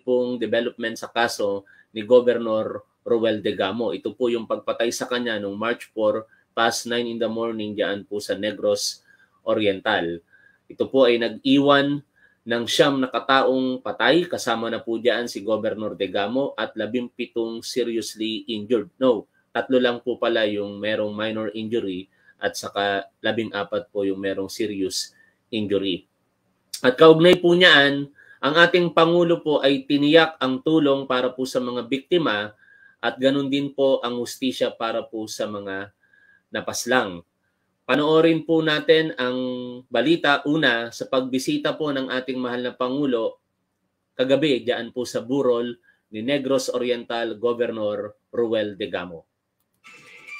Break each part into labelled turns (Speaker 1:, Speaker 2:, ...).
Speaker 1: pong development sa kaso ni Governor Roel Degamo. Ito po yung pagpatay sa kanya noong March 4 past 9 in the morning diyan po sa Negros Oriental. Ito po ay nag-iwan ng siyam na kataong patay kasama na po diyan si Governor Degamo at labing pitong seriously injured. No, tatlo lang po pala yung merong minor injury at saka labing apat po yung merong serious injury. At kaugnay po niyan, ang ating Pangulo po ay tiniyak ang tulong para po sa mga biktima at ganun din po ang hustisya para po sa mga napaslang. Panoorin po natin ang balita una sa pagbisita po ng ating mahal na Pangulo kagabi diyan po sa Burol ni Negros Oriental Governor Ruel Degamo.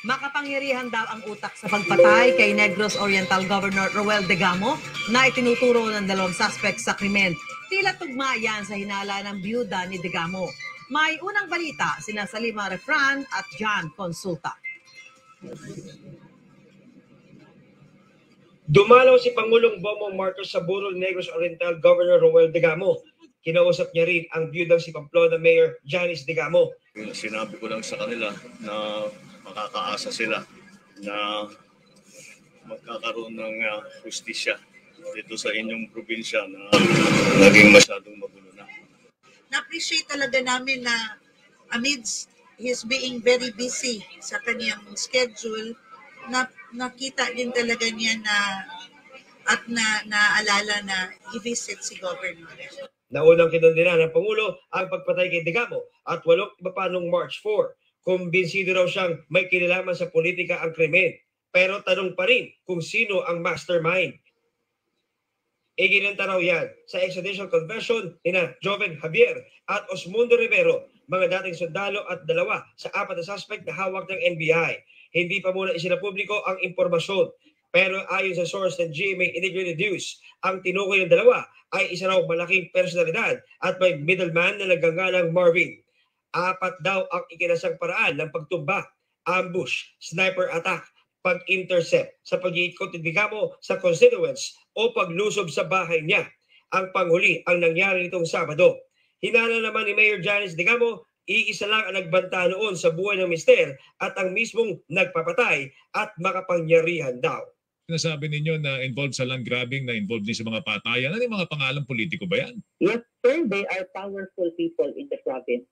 Speaker 2: Makapangyarihan daw ang utak sa pagpatay kay Negros Oriental Governor Roel Degamo na itinuturo ng dalawang suspect sa krimen. Tila tugma yan sa hinala ng byuda ni Degamo. May unang balita sina Salima Refran at John Consulta.
Speaker 3: Dumalaw si Pangulong Bongbong Marcos sa Burol Negros Oriental Governor Roel Degamo. Kinausap niya rin ang byudang si Pamplona Mayor Janice Degamo.
Speaker 4: Sinabi ko lang sa kanila na makakaasa sila na magkakaroon ng uh, justisya dito sa inyong probinsya na naging masyadong magulo na.
Speaker 5: Na-appreciate talaga namin na amidst his being very busy sa kanyang schedule, na nakita din talaga niya na at na naalala na i-visit si Governor.
Speaker 3: Naunang kinundina ng Pangulo ang pagpatay kay Degamo at walong iba pa noong March 4 kumbinsido raw siyang may kinalaman sa politika ang krimen. Pero tanong pa rin kung sino ang mastermind. Iginanta raw yan sa extradition convention ni na Joven Javier at Osmundo Rivero, mga dating sundalo at dalawa sa apat na suspect na hawak ng NBI. Hindi pa muna isinapubliko ang impormasyon. Pero ayon sa source ng GMA Integrated News, ang tinukoy ng dalawa ay isa raw malaking personalidad at may middleman na nagangalang Marvin. Apat daw ang ikinasang paraan ng pagtumba, ambush, sniper attack, pag-intercept sa pag-iikot ni Digamo sa constituents o paglusob sa bahay niya. Ang panghuli ang nangyari nitong Sabado. Hinala naman ni Mayor Janice Digamo, iisa lang ang nagbanta noon sa buhay ng mister at ang mismong nagpapatay at makapangyarihan daw.
Speaker 6: Sinasabi ninyo na involved sa land grabbing, na involved din sa mga patayan. Ano yung mga pangalang politiko ba yan?
Speaker 7: Yes, sir. They are powerful people in the province.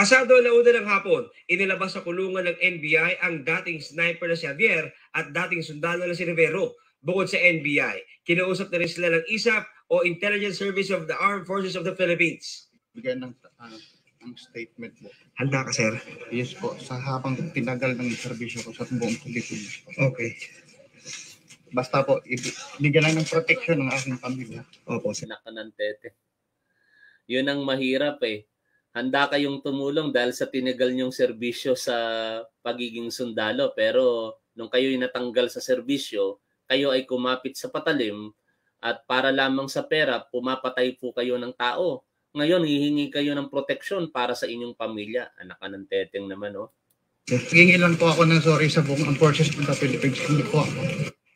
Speaker 3: Pasado launa ng hapon, inilabas sa kulungan ng NBI ang dating sniper na si Javier at dating sundalo na si Rivero. Bukod sa NBI, kinausap na rin sila ng ISAP o Intelligence Service of the Armed Forces of the Philippines.
Speaker 8: Bigyan ng uh, ang statement po.
Speaker 3: Handa ka, sir?
Speaker 8: Yes po, sa habang tinagal ng serbisyo ko sa buong Pilipinas.
Speaker 3: Okay.
Speaker 8: Basta po, bigyan lang ng protection ng aking pamilya.
Speaker 3: Opo, sir.
Speaker 1: Naka ng tete. Yun ang mahirap eh handa kayong tumulong dahil sa tinagal niyong serbisyo sa pagiging sundalo. Pero nung kayo'y natanggal sa serbisyo, kayo ay kumapit sa patalim at para lamang sa pera, pumapatay po kayo ng tao. Ngayon, hihingi kayo ng proteksyon para sa inyong pamilya. Anak ka ng teteng naman, oh.
Speaker 8: Hingi lang po ako ng sorry sa buong forces ng Philippines. Hindi po ako.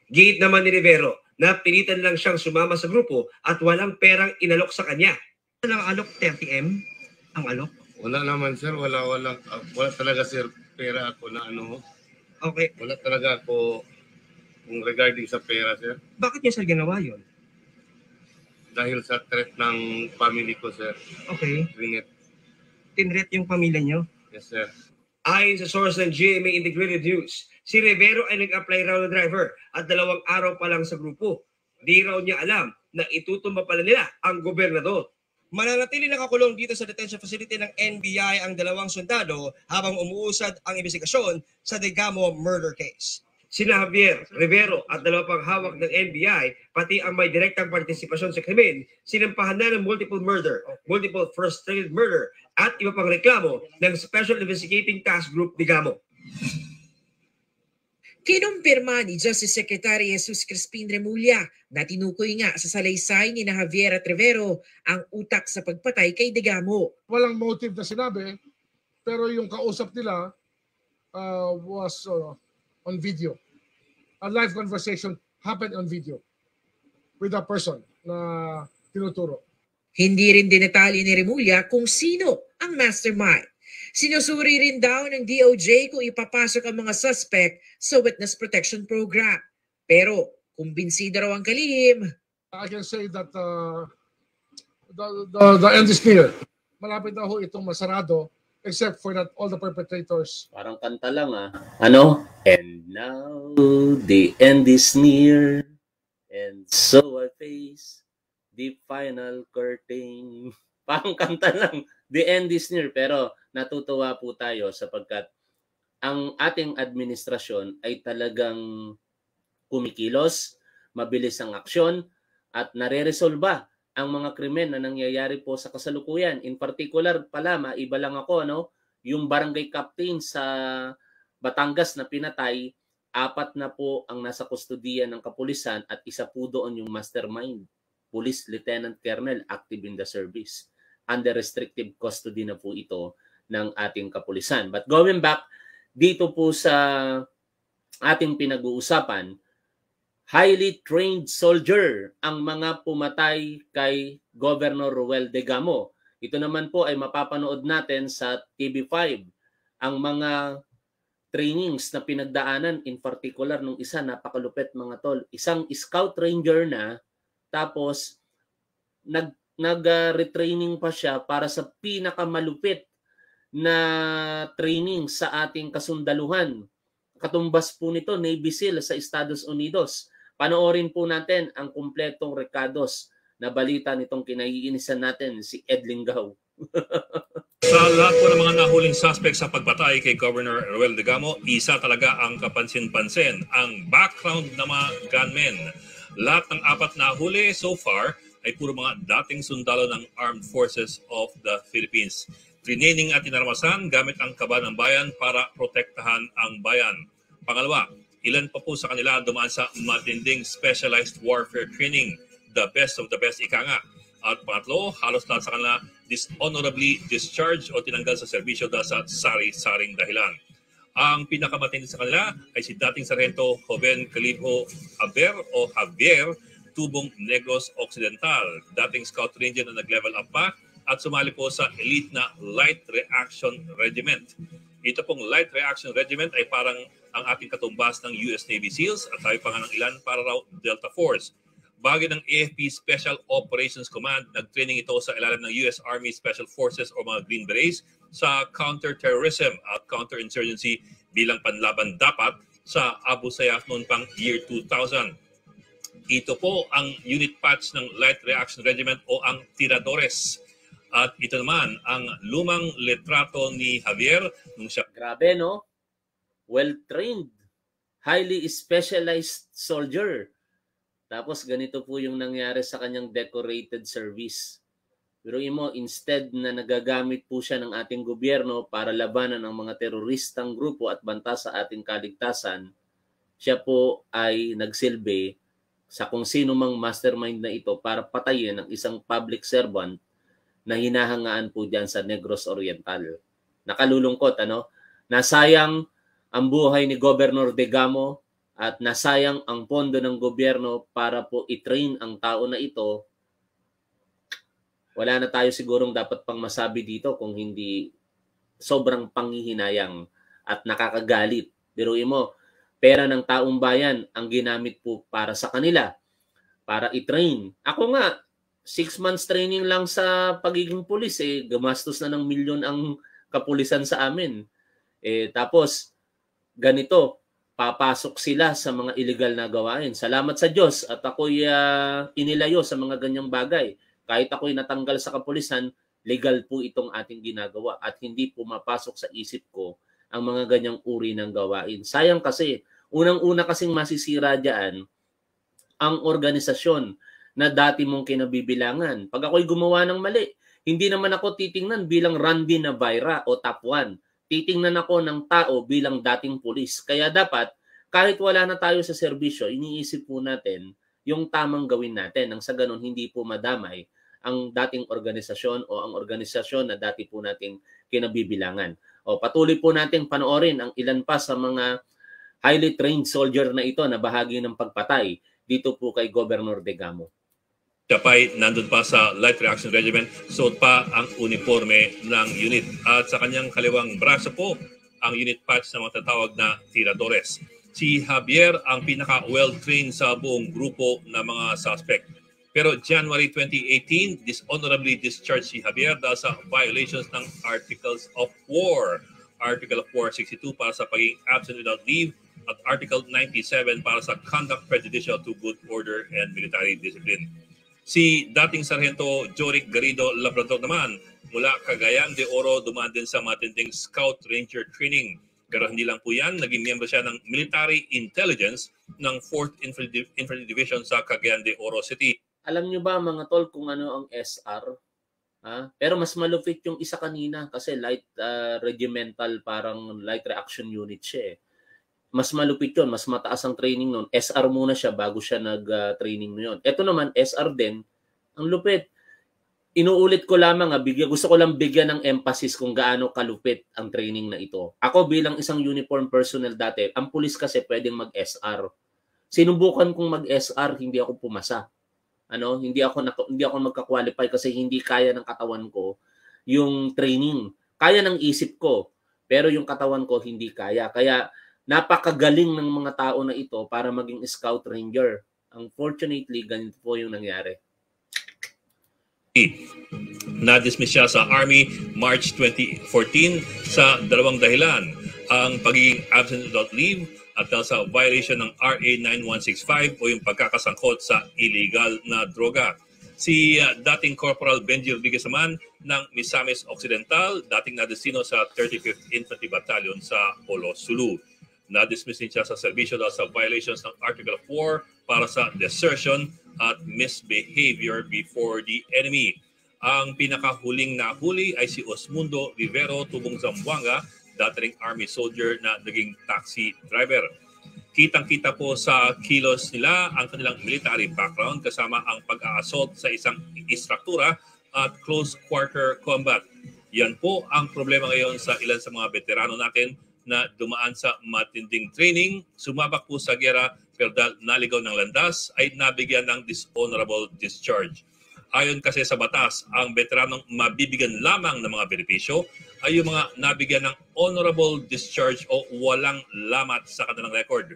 Speaker 3: Gate naman ni Rivero na pilitan lang siyang sumama sa grupo at walang perang inalok sa kanya. Walang alok 30M ang alok?
Speaker 4: Wala naman sir, wala wala wala talaga sir pera ako na ano.
Speaker 3: Okay.
Speaker 4: Wala talaga ako kung regarding sa pera sir.
Speaker 3: Bakit niya sir ginawa 'yon?
Speaker 4: Dahil sa threat ng family ko sir.
Speaker 3: Okay.
Speaker 4: Rinit.
Speaker 3: Tinret yung pamilya niyo?
Speaker 4: Yes sir.
Speaker 3: Ayon sa source ng GMA Integrated News, si Rivero ay nag-apply raw na driver at dalawang araw pa lang sa grupo. Di raw niya alam na itutumba pala nila ang gobernador. Mananatili nakakulong dito sa detention facility ng NBI ang dalawang sundalo habang umuusad ang investigasyon sa Degamo murder case. Sina Javier Rivero at dalawa pang hawak ng NBI, pati ang may direktang partisipasyon sa krimen, sinampahan na ng multiple murder, multiple frustrated murder, at iba pang reklamo ng Special Investigating Task Group Digamo.
Speaker 9: Kinumpirma ni Justice Secretary Jesus Crispin Remulla na tinukoy nga sa salaysay ni na Javier at Rivero ang utak sa pagpatay kay Degamo.
Speaker 10: Walang motive na sinabi, pero yung kausap nila uh, was uh, on video. A live conversation happened on video with a person na tinuturo.
Speaker 9: Hindi rin dinatali ni Remulla kung sino ang mastermind. Sinusuri rin daw ng DOJ kung ipapasok ang mga suspect sa Witness Protection Program. Pero kumbinsido raw ang kalihim,
Speaker 10: I can say that uh, the, the, the end is near. Malapit na ho itong masarado except for that all the perpetrators
Speaker 1: Parang kanta lang ah. Ano? And now the end is near. And so I face the final curtain. Parang kanta lang. The end is near. Pero natutuwa po tayo sapagkat ang ating administrasyon ay talagang kumikilos, mabilis ang aksyon, at nare-resolba ang mga krimen na nangyayari po sa kasalukuyan. In particular pala, maiba lang ako, no? yung barangay captain sa Batangas na pinatay, apat na po ang nasa kustodiya ng kapulisan at isa po doon yung mastermind, Police Lieutenant Colonel active in the service. Under restrictive custody na po ito ng ating kapulisan. But going back dito po sa ating pinag-uusapan, highly trained soldier ang mga pumatay kay Governor Ruel de Gamo. Ito naman po ay mapapanood natin sa TV5 ang mga trainings na pinagdaanan in particular nung isa napakalupit mga tol isang scout ranger na tapos nag nag uh, retraining pa siya para sa pinakamalupit na training sa ating kasundaluhan katumbas po nito Navy SEAL sa Estados Unidos panoorin po natin ang kumpletong rekados na balita nitong kinaiinisan natin si Ed Lingaw
Speaker 11: Sa lahat po ng mga nahuling suspect sa pagpatay kay Governor Ruel Degamo, isa talaga ang kapansin-pansin, ang background ng mga gunmen. Lahat ng apat na huli so far ay puro mga dating sundalo ng Armed Forces of the Philippines. Training at inarmasan gamit ang kaba ng bayan para protektahan ang bayan. Pangalawa, ilan pa po sa kanila dumaan sa matinding specialized warfare training. The best of the best ika nga. At pangatlo, halos lahat sa kanila dishonorably discharged o tinanggal sa serbisyo dahil sa sari-saring dahilan. Ang pinakamatindi sa kanila ay si dating Sargento Joven Calibjo Javier o Javier Tubong Negros Occidental, dating Scout Ranger na nag-level up pa at sumali po sa elite na Light Reaction Regiment. Ito pong Light Reaction Regiment ay parang ang ating katumbas ng US Navy SEALs at tayo pa nga ng ilan para raw Delta Force Bagay ng AFP Special Operations Command, nag-training ito sa ilalim ng US Army Special Forces o mga Green Berets sa counter-terrorism at counter-insurgency bilang panlaban dapat sa Abu Sayyaf noon pang year 2000. Ito po ang unit patch ng Light Reaction Regiment o ang Tiradores. At ito naman ang lumang letrato ni Javier nung siya
Speaker 1: Grabe, no? Well-trained, highly specialized soldier. Tapos ganito po yung nangyari sa kanyang decorated service. Pero mo, instead na nagagamit po siya ng ating gobyerno para labanan ang mga teroristang grupo at banta sa ating kaligtasan, siya po ay nagsilbi sa kung sino mang mastermind na ito para patayin ang isang public servant na hinahangaan po diyan sa Negros Oriental. Nakalulungkot, ano? Nasayang ang buhay ni Governor Degamo at nasayang ang pondo ng gobyerno para po i-train ang tao na ito, wala na tayo sigurong dapat pang masabi dito kung hindi sobrang panghihinayang at nakakagalit. Biruin mo, pera ng taong bayan ang ginamit po para sa kanila, para i-train. Ako nga, six months training lang sa pagiging pulis, eh, gumastos na ng milyon ang kapulisan sa amin. Eh, tapos, ganito, papasok sila sa mga illegal na gawain. Salamat sa Diyos at ako'y uh, inilayo sa mga ganyang bagay. Kahit ako'y natanggal sa kapulisan, legal po itong ating ginagawa at hindi pumapasok sa isip ko ang mga ganyang uri ng gawain. Sayang kasi, unang-una kasing masisira dyan ang organisasyon na dati mong kinabibilangan. Pag ako'y gumawa ng mali, hindi naman ako titingnan bilang Randy Navarra o top 1 titingnan ako ng tao bilang dating pulis. Kaya dapat, kahit wala na tayo sa serbisyo, iniisip po natin yung tamang gawin natin nang sa ganun hindi po madamay ang dating organisasyon o ang organisasyon na dati po nating kinabibilangan. O patuloy po nating panoorin ang ilan pa sa mga highly trained soldier na ito na bahagi ng pagpatay dito po kay Governor Degamo.
Speaker 11: Siya pa'y nandun pa sa Light Reaction Regiment, suot pa ang uniforme ng unit. At sa kanyang kaliwang braso po, ang unit patch na matatawag na tiradores. Si Javier ang pinaka-well-trained sa buong grupo ng mga suspect. Pero January 2018, dishonorably discharged si Javier dahil sa violations ng Articles of War. Article of War 62 para sa pagiging absent without leave at Article 97 para sa conduct prejudicial to good order and military discipline. Si dating Sargento Joric Garrido Labrador naman mula Cagayan de Oro dumaan din sa matinding Scout Ranger training. Pero hindi lang po yan, naging miyembro siya ng Military Intelligence ng 4th Infantry, Infantry Division sa Cagayan de Oro City.
Speaker 1: Alam nyo ba mga tol kung ano ang SR? Ha? Pero mas malupit yung isa kanina kasi light uh, regimental parang light reaction unit siya eh. Mas malupit yun, mas mataas ang training nun. SR muna siya bago siya nag-training uh, nun. Ito naman, SR din, ang lupit. Inuulit ko lamang, ah, bigyan, gusto ko lang bigyan ng emphasis kung gaano kalupit ang training na ito. Ako bilang isang uniform personnel dati, ang pulis kasi pwedeng mag-SR. Sinubukan kong mag-SR, hindi ako pumasa. Ano, hindi ako hindi ako magka-qualify kasi hindi kaya ng katawan ko yung training. Kaya ng isip ko, pero yung katawan ko hindi kaya. Kaya napakagaling ng mga tao na ito para maging scout ranger. Unfortunately, ganito po yung nangyari.
Speaker 11: Na-dismiss siya sa Army March 2014 sa dalawang dahilan. Ang pagiging absent without leave at sa violation ng RA 9165 o yung pagkakasangkot sa illegal na droga. Si uh, dating Corporal Benji Rodriguez ng Misamis Occidental, dating nadestino sa 35th Infantry Battalion sa Polo, Sulu na-dismiss siya sa serbisyo dahil sa violations ng Article 4 para sa desertion at misbehavior before the enemy. Ang pinakahuling nahuli ay si Osmundo Rivero Tubong Zamboanga, dating army soldier na naging taxi driver. Kitang-kita po sa kilos nila ang kanilang military background kasama ang pag-aassault sa isang istruktura at close quarter combat. Yan po ang problema ngayon sa ilan sa mga veterano natin na dumaan sa matinding training, sumabak po sa gera pero naligaw ng landas ay nabigyan ng dishonorable discharge. Ayon kasi sa batas, ang veteranong mabibigyan lamang ng mga benepisyo ay yung mga nabigyan ng honorable discharge o walang lamat sa kanilang record.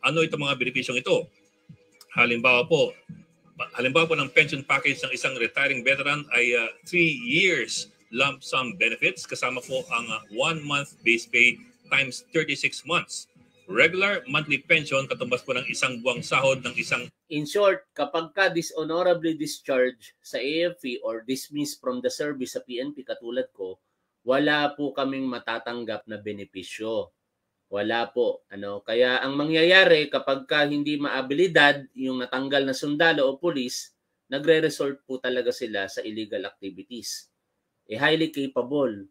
Speaker 11: Ano itong mga benepisyong ito? Halimbawa po, halimbawa po ng pension package ng isang retiring veteran ay 3 uh, years lump sum benefits kasama po ang 1 uh, month base pay times 36 months. Regular monthly pension katumbas po ng isang buwang sahod ng isang
Speaker 1: In short, kapag ka dishonorably discharged sa AFP or dismissed from the service sa PNP katulad ko, wala po kaming matatanggap na benepisyo. Wala po. Ano? Kaya ang mangyayari kapag ka hindi maabilidad yung natanggal na sundalo o pulis, nagre-resort po talaga sila sa illegal activities. E highly capable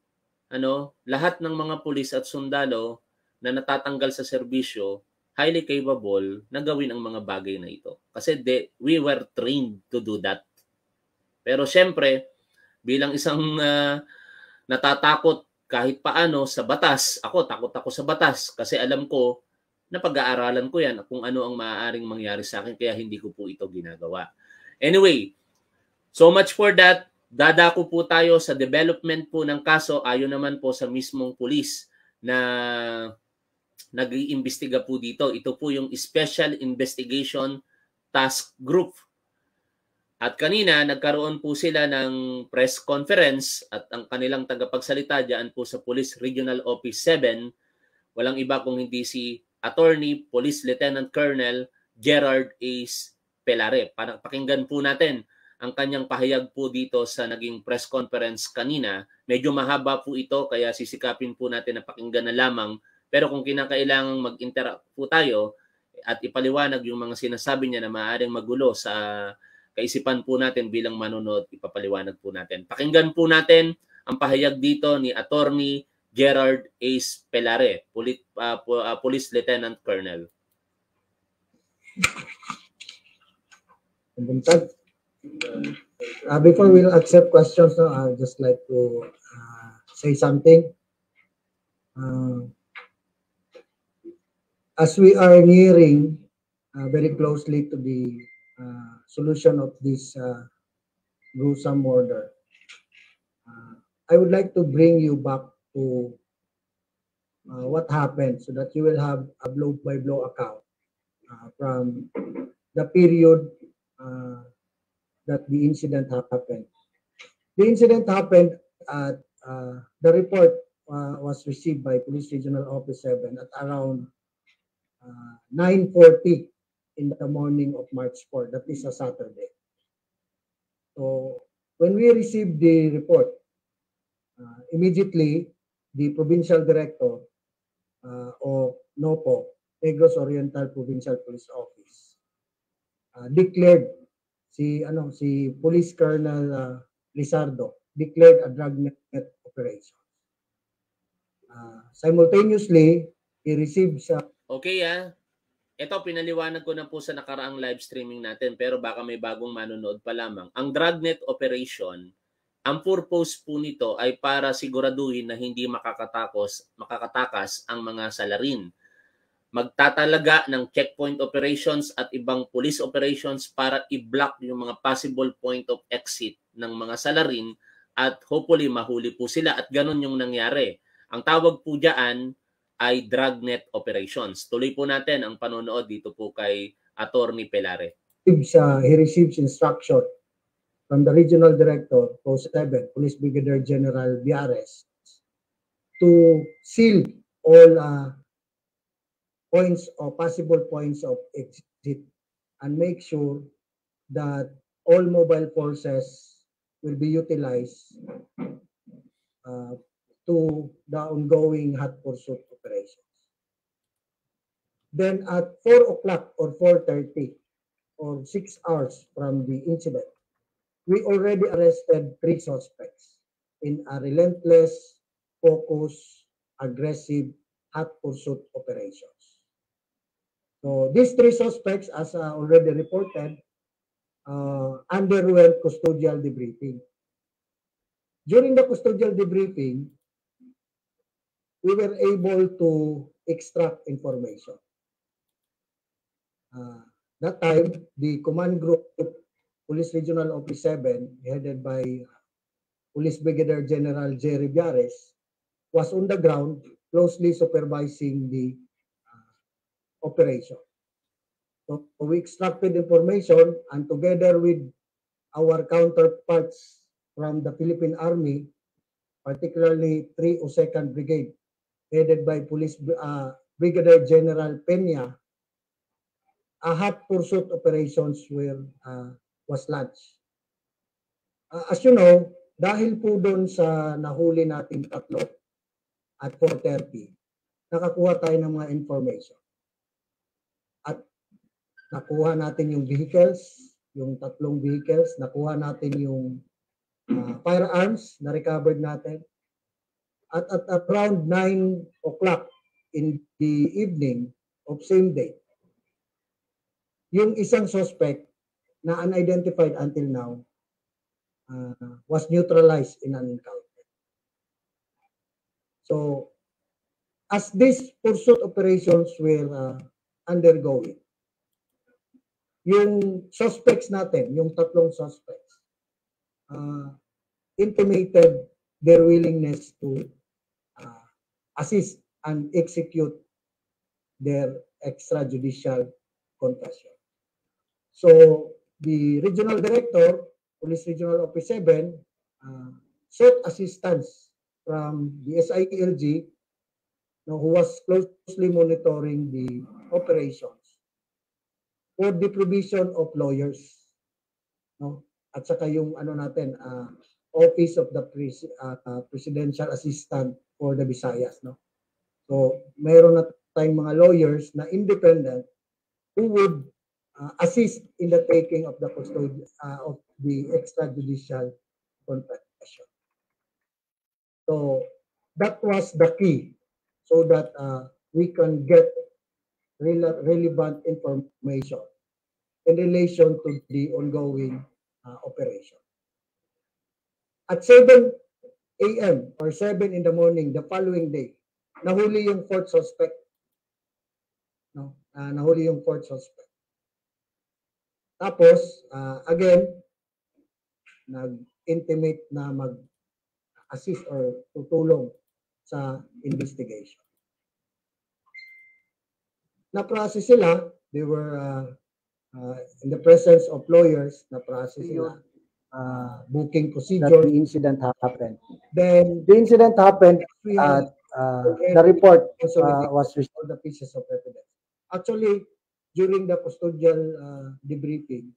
Speaker 1: ano, lahat ng mga pulis at sundalo na natatanggal sa serbisyo, highly capable na gawin ang mga bagay na ito. Kasi de, we were trained to do that. Pero syempre, bilang isang uh, natatakot kahit paano sa batas, ako takot ako sa batas kasi alam ko na pag-aaralan ko yan kung ano ang maaaring mangyari sa akin kaya hindi ko po ito ginagawa. Anyway, so much for that. Dadako po tayo sa development po ng kaso ayon naman po sa mismong pulis na nag-iimbestiga po dito. Ito po yung Special Investigation Task Group. At kanina, nagkaroon po sila ng press conference at ang kanilang tagapagsalita diyan po sa Police Regional Office 7, walang iba kung hindi si Attorney Police Lieutenant Colonel Gerard Ace Pelare. Pakinggan po natin ang kanyang pahayag po dito sa naging press conference kanina. Medyo mahaba po ito kaya sisikapin po natin na pakinggan na lamang. Pero kung kinakailangang mag-interact po tayo at ipaliwanag yung mga sinasabi niya na maaaring magulo sa kaisipan po natin bilang manonood, ipapaliwanag po natin. Pakinggan po natin ang pahayag dito ni Attorney Gerard Ace Pelare, Poli- uh, uh, Police Lieutenant Colonel.
Speaker 12: Buntag. Uh, before we'll accept questions, no, I'd just like to uh, say something. Uh, as we are nearing uh, very closely to the uh,
Speaker 13: solution of this uh, gruesome murder. I would like to bring you back to what happened so that you will have a blow by blow account from the period that the incident happened. The incident happened at uh, the report uh, was received by Police Regional Office 7 at around uh, 9.40 in the morning of March 4. That is a Saturday. So when we received the report, uh, immediately the provincial director uh, of NOPO, Negros Oriental Provincial Police Office, uh, declared si ano si Police Colonel uh, Lizardo declared a dragnet operation. Uh, simultaneously, he received sa
Speaker 1: Okay ah. Ito, pinaliwanag ko na po sa nakaraang live streaming natin pero baka may bagong manonood pa lamang. Ang dragnet operation, ang purpose po nito ay para siguraduhin na hindi makakatakos, makakatakas ang mga salarin. Magtatalaga ng checkpoint operations at ibang police operations para i-block yung mga possible point of exit ng mga salarin at hopefully mahuli po sila at ganun yung nangyari. Ang tawag po diyan ay dragnet operations. Tuloy po natin ang panonood dito po kay Attorney Pelare.
Speaker 13: uh, he receives instruction from the regional director, Post 7, Police Brigadier General Biares, to seal all uh, points or possible points of exit and make sure that all mobile forces will be utilized uh, to the ongoing hot pursuit operations. Then at 4 o'clock or 4.30 or 6 hours from the incident, we already arrested three suspects in a relentless, focused, aggressive hot pursuit operations. So these three suspects, as uh, already reported, uh, underwent custodial debriefing. During the custodial debriefing, we were able to extract information. Uh, that time, the command group, Police Regional Office 7, headed by Police Brigadier General Jerry Biares, was on the ground closely supervising the operation. So we extracted information and together with our counterparts from the Philippine Army, particularly 302nd Brigade, headed by Police uh, Brigadier General Peña, a hot pursuit operations were uh, was launched. Uh, as you know, dahil po doon sa nahuli nating tatlo at 4.30, nakakuha tayo ng mga information. Nakuha natin yung vehicles, yung tatlong vehicles, nakuha natin yung uh, firearms na recovered natin. At at around 9 o'clock in the evening of same day, yung isang suspect na unidentified until now uh, was neutralized in an encounter. So, as these pursuit operations were uh, undergoing, yung suspects natin, yung tatlong suspects, uh, intimated their willingness to uh, assist and execute their extrajudicial confession. So, the regional director, Police Regional Office 7, uh, sought assistance from the SILG no, who was closely monitoring the operations for the provision of lawyers. No? At saka yung ano natin, uh, Office of the Pres- uh, uh, Presidential Assistant for the Visayas. No? So, mayroon na tayong mga lawyers na independent who would uh, assist in the taking of the custody uh, of the extrajudicial confession. So that was the key so that uh, we can get relevant information in relation to the ongoing uh, operation. At 7 a.m. or 7 in the morning the following day, nahuli yung fourth suspect. No? Uh, nahuli yung fourth suspect.
Speaker 12: Tapos, ah, again, nag-intimate na mag-assist or tutulong sa investigation. Na-process sila, they were uh, uh, in the presence of lawyers, na-process sila uh, booking procedure.
Speaker 13: that the incident happened.
Speaker 12: Then,
Speaker 13: The incident happened at uh, the report uh, was received.
Speaker 12: all the pieces of evidence. Actually, during the custodial uh, debriefing,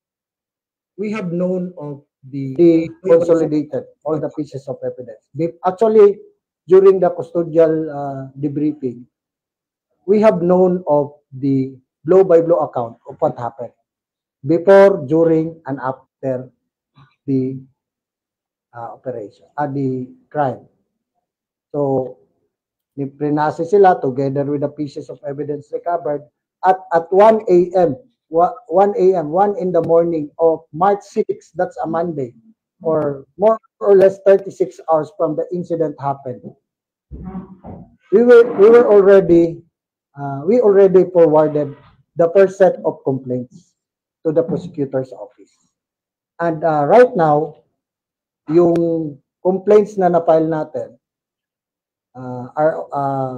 Speaker 12: we have known of the
Speaker 13: the consolidated all the pieces of evidence. Actually, during the custodial uh, debriefing, we have known of the blow by blow account of what happened before, during, and after the uh, operation, uh, the crime. So, ni prinase sila together with the pieces of evidence recovered at at 1 a.m. 1 a.m. 1 in the morning of March 6 that's a Monday or more or less 36 hours from the incident happened we were we were already uh, we already forwarded the first set of complaints to the prosecutor's office. And uh, right now yung complaints na na-file natin uh, are uh,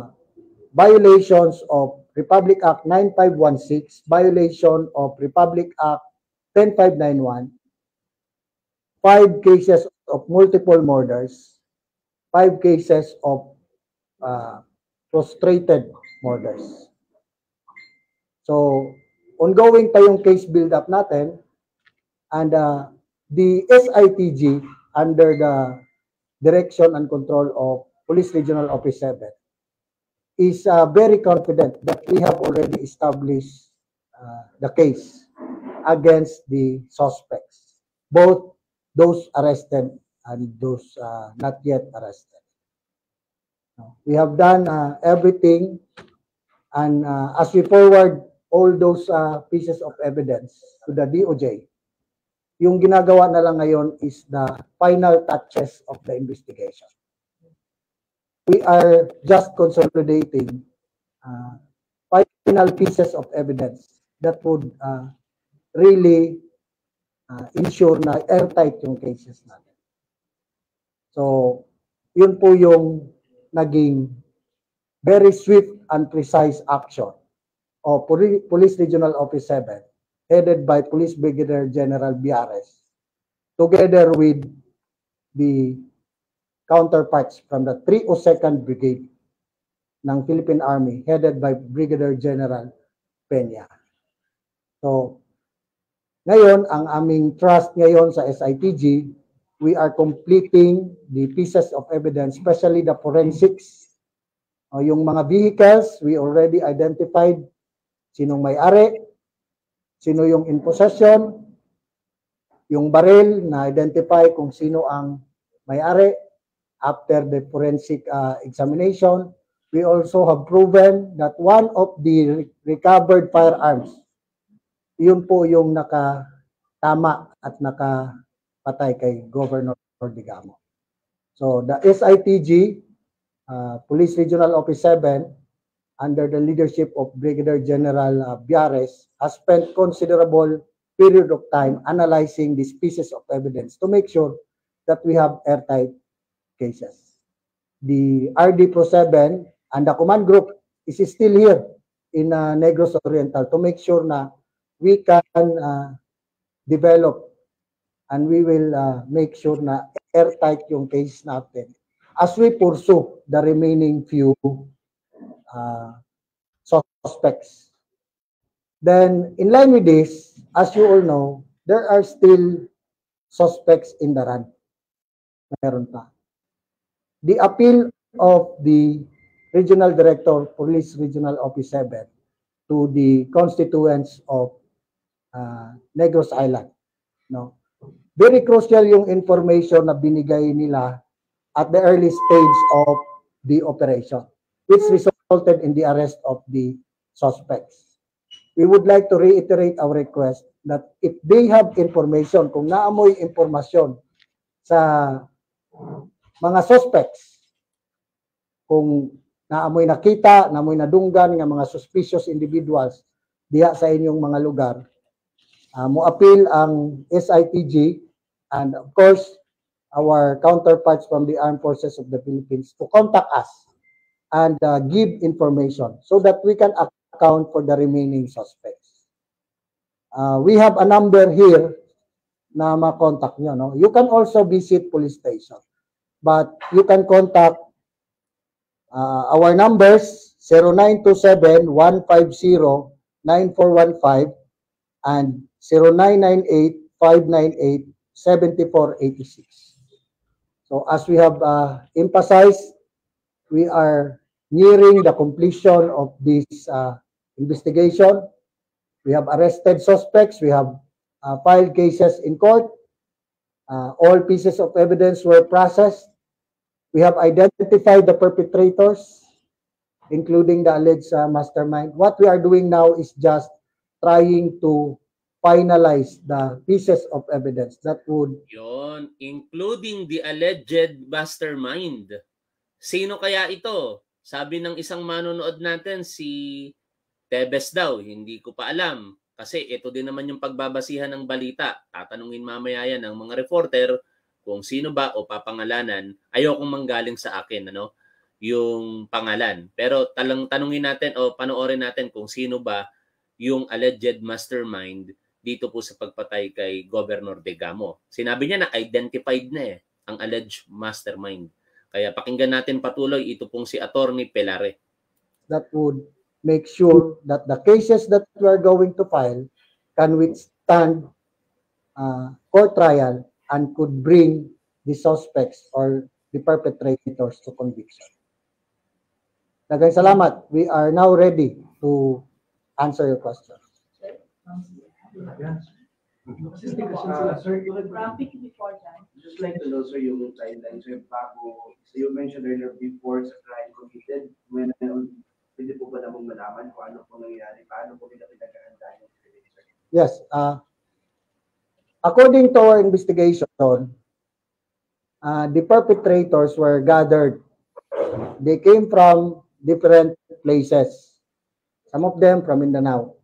Speaker 13: violations of Republic Act 9516, violation of Republic Act 10591, five cases of multiple murders, five cases of uh, frustrated murders. So, ongoing pa yung case build-up natin and uh, the SITG under the direction and control of Police Regional Office 7 is uh, very confident that we have already established uh, the case against the suspects, both those arrested and those uh, not yet arrested. We have done uh, everything, and uh, as we forward all those uh, pieces of evidence to the DOJ, yung ginagawa na lang ngayon is the final touches of the investigation we are just consolidating uh, final pieces of evidence that would uh, really uh, ensure na airtight yung cases natin. So, yun po yung naging very swift and precise action of Poli- Police Regional Office 7 headed by Police Brigadier General Biares together with the counterparts from the 302nd Brigade ng Philippine Army headed by Brigadier General Peña. So, ngayon, ang aming trust ngayon sa SITG, we are completing the pieces of evidence, especially the forensics. O, yung mga vehicles, we already identified sinong may-ari, sino yung in possession, yung baril na identify kung sino ang may-ari, after the forensic uh, examination, we also have proven that one of the re- recovered firearms, yun po yung nakatama at nakapatay kay Governor Digamo. So the SITG, uh, Police Regional Office 7, under the leadership of Brigadier General uh, Biares, has spent considerable period of time analyzing these pieces of evidence to make sure that we have airtight cases. The RD Pro 7 and the command group is still here in uh, Negros Oriental to make sure na we can uh, develop and we will uh, make sure na airtight yung case natin as we pursue the remaining few uh, suspects. Then, in line with this, as you all know, there are still suspects in the run. Meron pa the appeal of the Regional Director, Police Regional Office 7 to the constituents of uh, Negros Island. No? Very crucial yung information na binigay nila at the early stage of the operation, which resulted in the arrest of the suspects. We would like to reiterate our request that if they have information, kung naamoy informasyon sa mga suspects kung naamoy nakita, naamoy nadunggan nga mga suspicious individuals diha sa inyong mga lugar, uh, mo-appeal ang SITG and of course, our counterparts from the Armed Forces of the Philippines to contact us and uh, give information so that we can account for the remaining suspects. Uh, we have a number here na ma-contact nyo. No? You can also visit police station. But you can contact uh, our numbers 0927-150-9415 and 0998-598-7486. So as we have uh, emphasized, we are nearing the completion of this uh, investigation. We have arrested suspects. We have uh, filed cases in court. Uh, all pieces of evidence were processed. We have identified the perpetrators, including the alleged uh, mastermind. What we are doing now is just trying to finalize the pieces of evidence that would
Speaker 1: Yon, including the alleged mastermind. Sino kaya ito? Sabi ng isang manonood natin, si Tebes daw, hindi ko pa alam. Kasi ito din naman yung pagbabasihan ng balita. Tatanungin mamaya yan ng mga reporter kung sino ba o papangalanan. Ayokong manggaling sa akin, ano? yung pangalan. Pero talang tanungin natin o panoorin natin kung sino ba yung alleged mastermind dito po sa pagpatay kay Governor Degamo. Sinabi niya na identified na eh ang alleged mastermind. Kaya pakinggan natin patuloy ito pong si Attorney Pelare.
Speaker 13: that would make sure that the cases that we are going to file can withstand uh, court trial and could bring the suspects or the perpetrators to conviction. Daghang salamat. We are now ready to answer your question.
Speaker 14: Uh, sir, before that. Just like to know, sir, yung timeline, sir, bago, so you mentioned earlier before sa crime committed, when, pwede po ba namang malaman kung ano po nangyayari, paano po nila pinagkahandaan yung?
Speaker 13: Yes. Uh, according to our investigation, uh, the perpetrators were gathered. They came from different places. Some of them from Mindanao.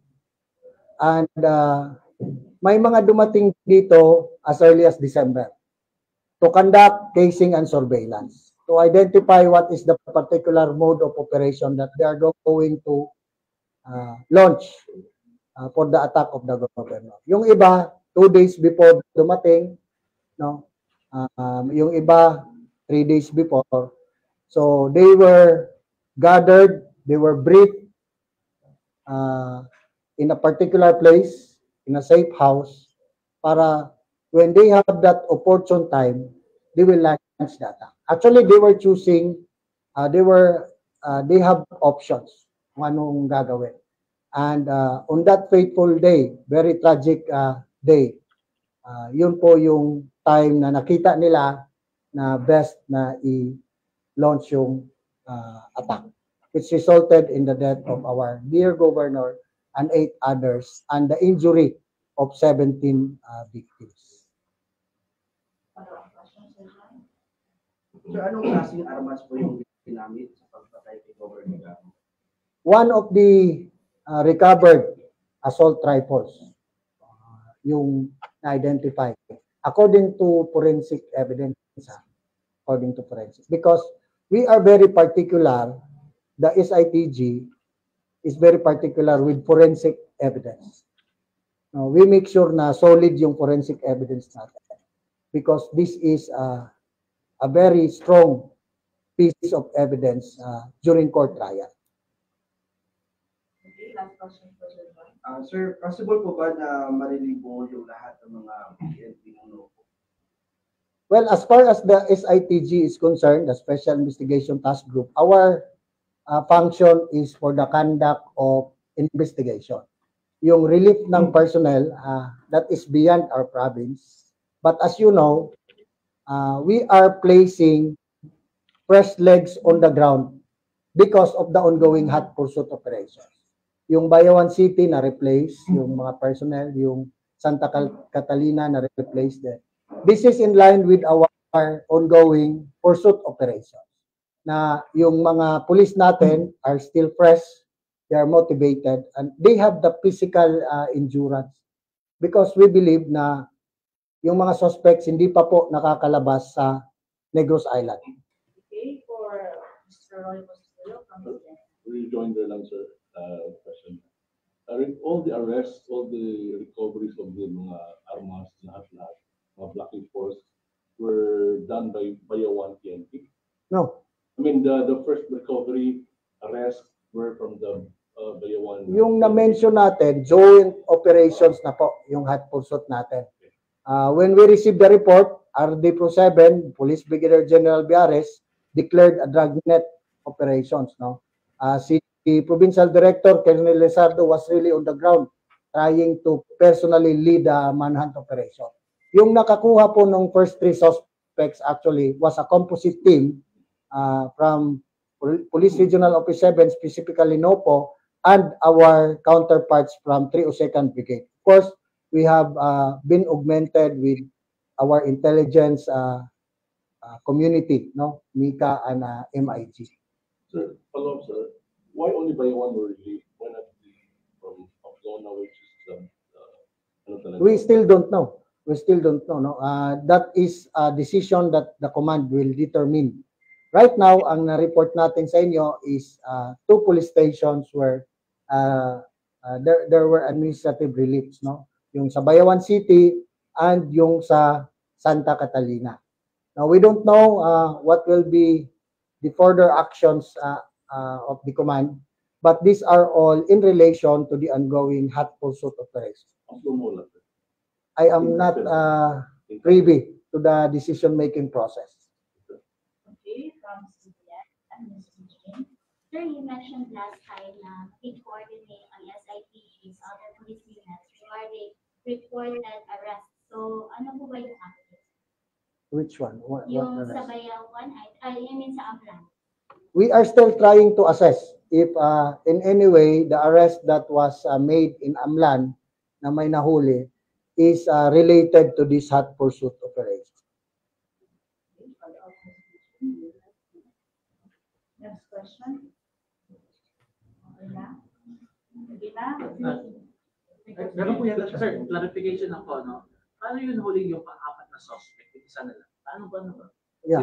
Speaker 13: And uh, may mga dumating dito as early as December to conduct casing and surveillance to identify what is the particular mode of operation that they are going to uh, launch uh, for the attack of the governor. Yung iba, two days before dumating, no? Um, yung iba, three days before. So they were gathered, they were briefed uh, in a particular place, in a safe house, para when they have that opportune time, they will launch attack. Actually, they were choosing, uh, they were, uh, they have options kung anong gagawin. And uh, on that fateful day, very tragic uh, day, uh, yun po yung time na nakita nila na best na i-launch yung uh, attack, which resulted in the death of our dear governor and eight others and the injury of 17 uh, victims.
Speaker 14: Sir, anong klaseng armas po yung ginamit sa pagpatay kay Governor Gamo?
Speaker 13: One of the uh, recovered assault rifles, uh, yung na-identify, according to forensic evidence, according to forensic, because we are very particular, the SITG is very particular with forensic evidence. Uh, we make sure na solid yung forensic evidence natin because this is a, a very strong piece of evidence uh, during court trial.
Speaker 14: Ah, sir, possible po ba na marilibo yung lahat ng mga PNP mo?
Speaker 13: Well, as far as the SITG is concerned, the Special Investigation Task Group, our uh, function is for the conduct of investigation. Yung relief ng personnel, uh, that is beyond our province. But as you know, uh, we are placing fresh legs on the ground because of the ongoing hot pursuit operations. Yung Bayawan City na replace, yung mga personnel, yung Santa Catalina na replace din. This is in line with our ongoing pursuit operations. Na yung mga police natin are still fresh, they are motivated, and they have the physical uh, endurance because we believe na yung mga suspects hindi pa po nakakalabas sa Negros Island.
Speaker 15: Okay, for Mr. Roy Postulo from the
Speaker 16: rejoin there lang, sir, uh, question. Uh, all the arrests, all the recoveries of the mga armas, lahat-lahat, mga blocking force, were done by Bayawan PNP.
Speaker 13: No,
Speaker 16: I mean, the, the first recovery arrests were from the uh, Bayawan.
Speaker 13: yung na-mention natin, joint operations na po, yung hot pursuit natin. Uh, when we received the report, RD Pro 7, Police Brigadier General Biares, declared a dragnet operations. No? Uh, si Provincial Director, Colonel Lizardo, was really on the ground trying to personally lead the manhunt operation. Yung nakakuha po ng first three suspects actually was a composite team uh, from Police Regional Office 7, specifically NOPO, and our counterparts from 302nd Brigade. Of course, we have uh, been augmented with our intelligence uh, uh, community, no, MICA and uh, MIG.
Speaker 16: Sir, follow up, sir. Why only Bayawan were released? Why not the, from Pamplona, which is, um, uh?
Speaker 13: We still don't know. We still don't know. No? Uh, that is a decision that the command will determine. Right now, ang na-report natin sa inyo is uh, two police stations where uh, uh, there, there were administrative reliefs. No? Yung sa Bayawan City and yung sa Santa Catalina. Now, we don't know uh, what will be the further actions uh, uh, of the command, but these are all in relation to the ongoing hot pursuit operation. I am not uh, privy to the decision-making process.
Speaker 15: Okay, from CBN and Ms. Eugene. Sir, you mentioned last time na coordinate ang SIP with other police units regarding reported arrests. So, ano po ba yung update?
Speaker 13: Which one? What, what
Speaker 15: Yung
Speaker 13: arrest?
Speaker 15: sa Bayawan, ay, ay, I mean sa Amlan.
Speaker 13: We are still trying to assess if uh, in any way the arrest that was uh, made in Amlan na may nahuli is uh, related to this hot pursuit operation.
Speaker 15: Next question. Okay na? Sige na?
Speaker 17: Po yan, sir, clarification ako, no? Paano yun huling yung pang-apat na suspect? Yung isa na lang. Paano ba, ano ba?
Speaker 13: Yeah.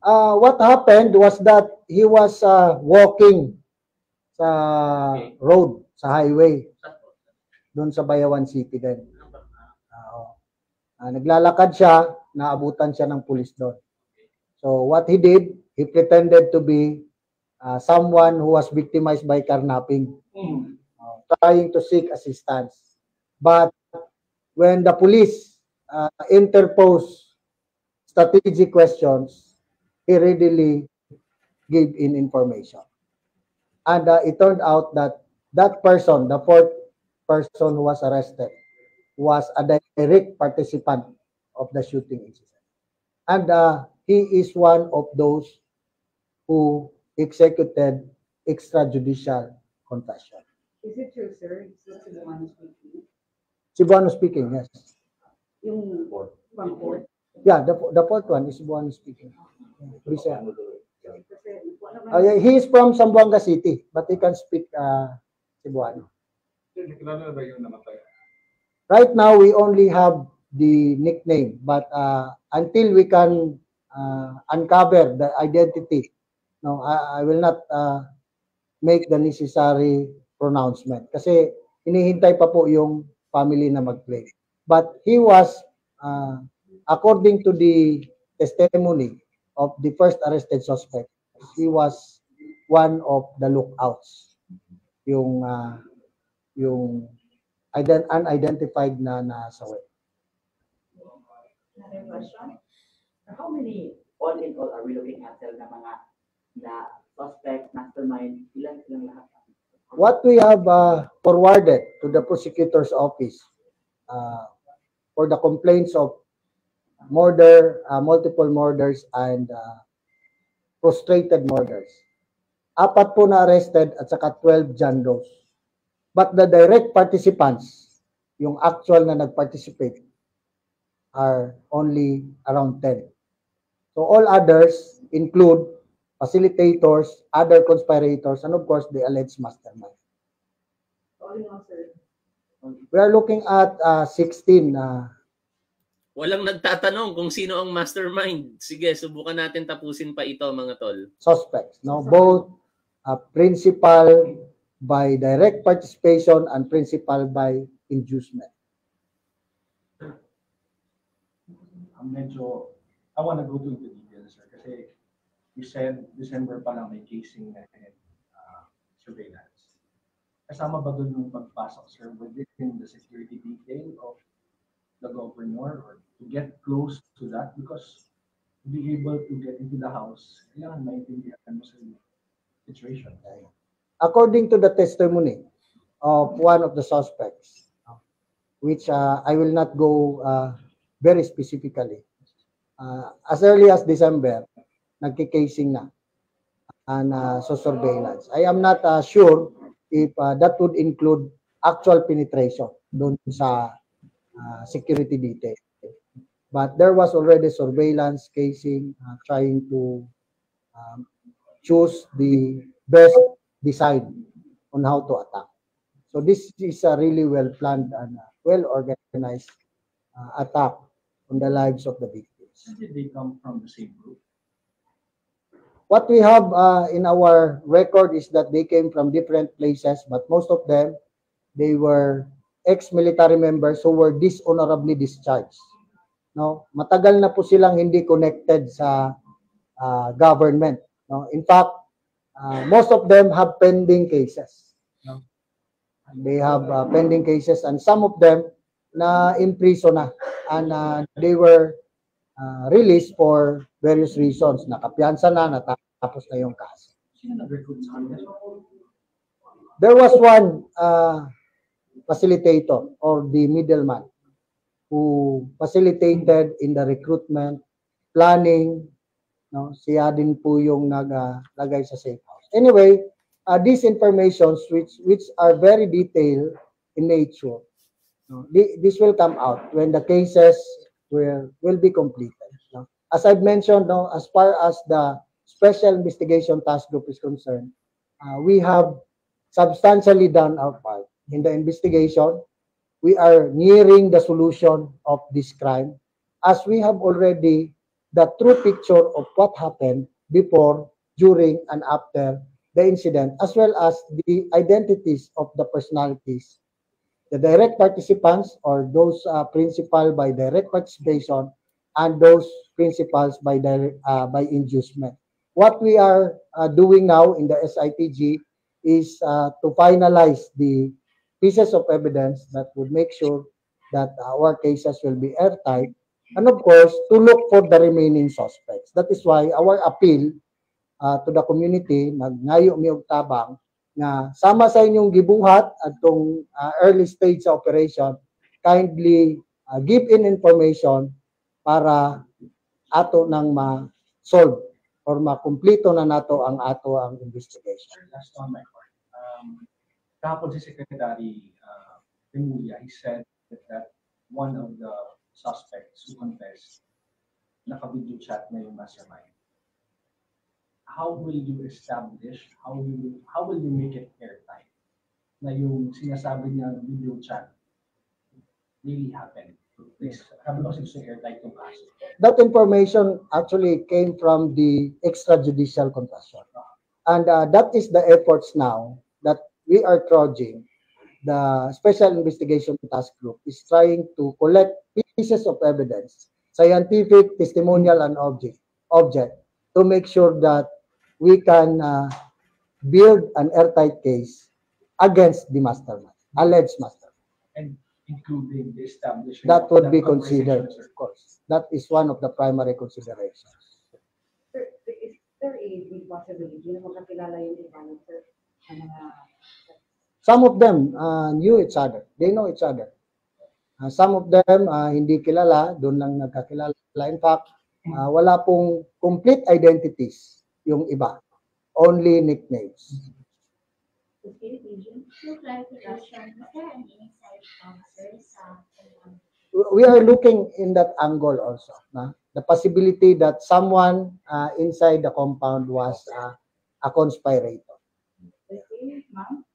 Speaker 13: Uh, what happened was that he was uh, walking sa road, sa highway, doon sa Bayawan City din. Oo. Ah, naglalakad siya, naabutan siya ng pulis doon. So what he did, he pretended to be uh, someone who was victimized by carnapping, uh, trying to seek assistance. But when the police uh, interposed strategic questions, he readily gave in information. And uh, it turned out that that person, the fourth person who was arrested, was a direct participant of the shooting incident. And uh, he is one of those who executed extrajudicial confession.
Speaker 18: Is it true, sir? Is it the one speaking?
Speaker 13: Cebuano speaking, yes.
Speaker 18: Yung from court?
Speaker 13: Yeah, the, the fourth one is Cebuano speaking. Please, uh, uh, yeah, he is from Zamboanga City, but he can speak uh, Cebuano. Right now, we only have the nickname, but uh, until we can uh, uncover the identity, no, I, I will not uh, make the necessary pronouncement. Kasi hinihintay pa po yung family na mag-claim. But he was, uh, according to the testimony of the first arrested suspect, he was one of the lookouts. Yung, uh, yung ident- unidentified na nasawi.
Speaker 15: Another question?
Speaker 19: How many all in all are we looking at sir, na mga na suspect, mastermind, ilan silang lahat?
Speaker 13: What we have uh, forwarded to the prosecutor's office uh, for the complaints of murder, uh, multiple murders, and uh, frustrated murders. Apat po na arrested at saka 12 John Does. But the direct participants, yung actual na nag-participate, are only around 10. So all others include facilitators, other conspirators, and of course the alleged mastermind. We are looking at uh, 16 uh,
Speaker 1: Walang nagtatanong kung sino ang mastermind. Sige, subukan natin tapusin pa ito mga tol.
Speaker 13: suspects, no? Both uh, principal by direct participation and principal by inducement.
Speaker 14: Ang medyo, I wanna go to the details, sir, kasi said December pa lang may casing na uh, surveillance. Kasama ba doon yung pagpasok, sir, within the security detail of the governor or to get close to that? Because to be able to get into the house, kailangan maintindihan mo sa situation.
Speaker 13: According to the testimony of one of the suspects, which uh, I will not go uh, very specifically, uh, as early as December, nagki-casing na uh, so surveillance. I am not uh, sure if uh, that would include actual penetration doon sa uh, security detail. But there was already surveillance casing uh, trying to um, choose the best design on how to attack. So this is a really well planned and uh, well organized uh, attack on the lives of the victims.
Speaker 14: Did they come from the same group?
Speaker 13: What we have uh, in our record is that they came from different places, but most of them, they were ex-military members who were dishonorably discharged. No, matagal na po silang hindi connected sa uh, government. No, in fact, uh, most of them have pending cases. No, they have uh, pending cases, and some of them na imprison na, and uh, they were uh, released for various reasons. Nakapiyansa na, natapos na yung kaso. There was one uh, facilitator or the middleman who facilitated in the recruitment, planning, no? Siya din po yung naglagay sa safe house. Anyway, uh, these informations which which are very detailed in nature, no? thi- this will come out when the cases will will be completed. No? As I've mentioned, no, as far as the Special Investigation Task Group is concerned, uh, we have substantially done our part in the investigation. We are nearing the solution of this crime as we have already the true picture of what happened before, during, and after the incident, as well as the identities of the personalities, the direct participants or those uh, principal by direct participation, and those principals by direct, uh, by inducement. What we are uh, doing now in the SITG is uh, to finalize the pieces of evidence that would make sure that our cases will be airtight and of course to look for the remaining suspects that is why our appeal uh, to the community nagngayo mi og tabang nga sama sa inyong gibuhat atong uh, early stage sa operation kindly uh, give in information para ato nang ma-solve or makumpleto na nato ang ato ang investigation.
Speaker 14: Last on my part. Um, kahapon si Secretary uh, Remulla, he said that, that one of the suspects who confessed, naka-video chat na yung mastermind. How will you establish, how will you, how will you make it airtight na yung sinasabi niya video chat really happened? Please, sabi ko kasi airtight yung kaso.
Speaker 13: That information actually came from the extrajudicial confession. And uh, that is the efforts now that we are trudging. The Special Investigation Task Group is trying to collect pieces of evidence, scientific, testimonial, and object, object to make sure that we can uh, build an airtight case against the mastermind, alleged mastermind.
Speaker 14: And including the establishment.
Speaker 13: That would be considered,
Speaker 14: sir.
Speaker 13: of course. That is one of the primary considerations.
Speaker 18: Sir, is there a big possibility na makakilala yung iba ng sir? Mga
Speaker 13: Some of them uh, knew each other. They know each other. Uh, some of them uh, hindi kilala, doon lang nagkakilala. In fact, uh, wala pong complete identities yung iba. Only nicknames.
Speaker 15: Okay, Agent. So, clarification, is there an inside officer sa
Speaker 13: We are looking in that angle also. Na? The possibility that someone uh, inside the compound was uh, a conspirator.
Speaker 18: Okay, ma'am.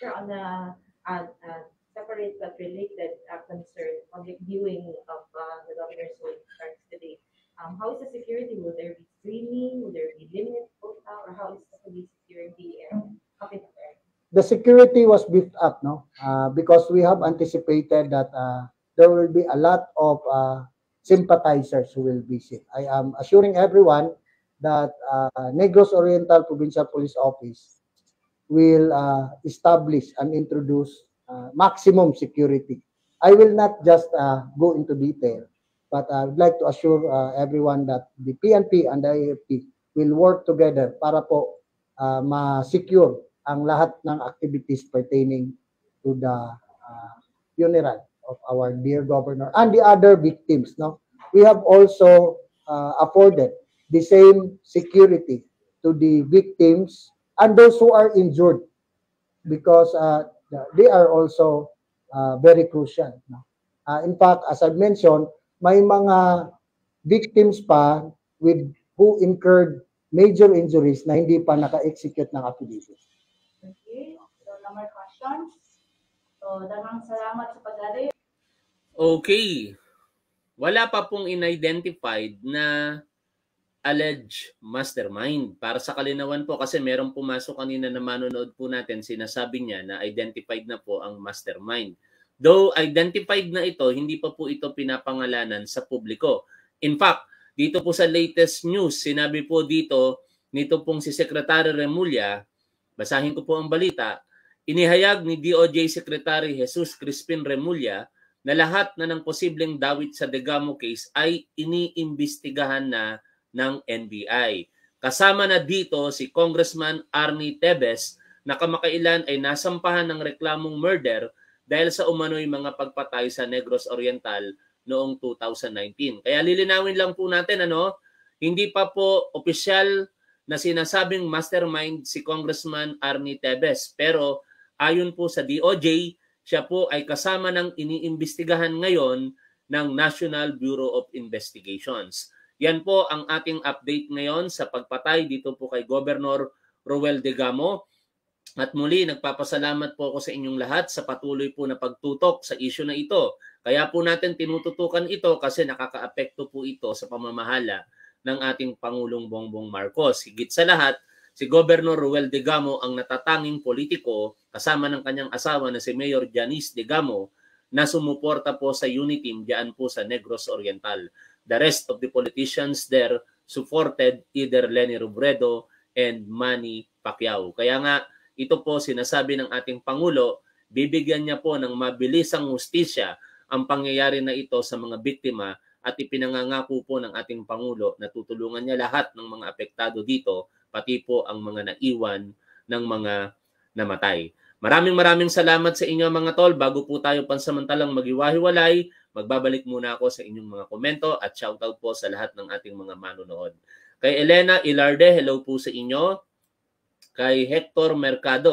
Speaker 18: Sir, on the uh, uh,
Speaker 20: separate but related uh, concern, public viewing of uh, the governor's will starts today. Um, how is the security? Will there be screening? Will there be limit quota? Or how is the police securing the air? Capital
Speaker 13: the security was beefed up, no? Uh, because we have anticipated that uh, there will be a lot of uh, sympathizers who will visit. I am assuring everyone that uh, Negros Oriental Provincial Police Office will uh, establish and introduce uh, maximum security. I will not just uh, go into detail, but I would like to assure uh, everyone that the PNP and the AFP will work together para po uh, ma-secure ang lahat ng activities pertaining to the uh, funeral of our dear governor and the other victims no we have also uh, afforded the same security to the victims and those who are injured because uh, they are also uh, very crucial no? uh, in fact as i mentioned may mga victims pa with who incurred major injuries na hindi pa naka-execute ng affidavit
Speaker 20: Okay, so no more questions. So, daghang salamat sa pag-ari.
Speaker 1: Okay. Wala pa pong in-identified na alleged mastermind. Para sa kalinawan po, kasi merong pumasok kanina na manonood po natin, sinasabi niya na identified na po ang mastermind. Though identified na ito, hindi pa po ito pinapangalanan sa publiko. In fact, dito po sa latest news, sinabi po dito, nito pong si Secretary Remulla, basahin ko po ang balita, inihayag ni DOJ Secretary Jesus Crispin Remulla na lahat na ng posibleng dawit sa Degamo case ay iniimbestigahan na ng NBI. Kasama na dito si Congressman Arnie Tebes na kamakailan ay nasampahan ng reklamong murder dahil sa umano'y mga pagpatay sa Negros Oriental noong 2019. Kaya lilinawin lang po natin ano, hindi pa po opisyal na sinasabing mastermind si Congressman Arnie Tebes. Pero ayon po sa DOJ, siya po ay kasama ng iniimbestigahan ngayon ng National Bureau of Investigations. Yan po ang ating update ngayon sa pagpatay dito po kay Governor Roel Degamo. At muli, nagpapasalamat po ako sa inyong lahat sa patuloy po na pagtutok sa issue na ito. Kaya po natin tinututukan ito kasi nakakaapekto po ito sa pamamahala ng ating Pangulong Bongbong Marcos. Higit sa lahat, si Governor Ruel Degamo ang natatanging politiko kasama ng kanyang asawa na si Mayor Janice Degamo na sumuporta po sa Uniteam diyan po sa Negros Oriental. The rest of the politicians there supported either Lenny Robredo and Manny Pacquiao. Kaya nga, ito po sinasabi ng ating Pangulo, bibigyan niya po ng mabilisang hustisya ang pangyayari na ito sa mga biktima at ipinangangako po ng ating Pangulo na tutulungan niya lahat ng mga apektado dito, pati po ang mga naiwan ng mga namatay. Maraming maraming salamat sa inyo mga tol. Bago po tayo pansamantalang magiwahiwalay, magbabalik muna ako sa inyong mga komento at shoutout po sa lahat ng ating mga manonood. Kay Elena Ilarde, hello po sa inyo. Kay Hector Mercado,